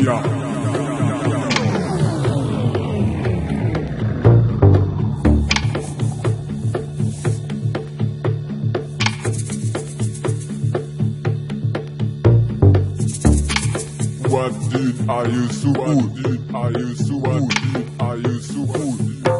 What did I use to? What Did I use to? What Did are to so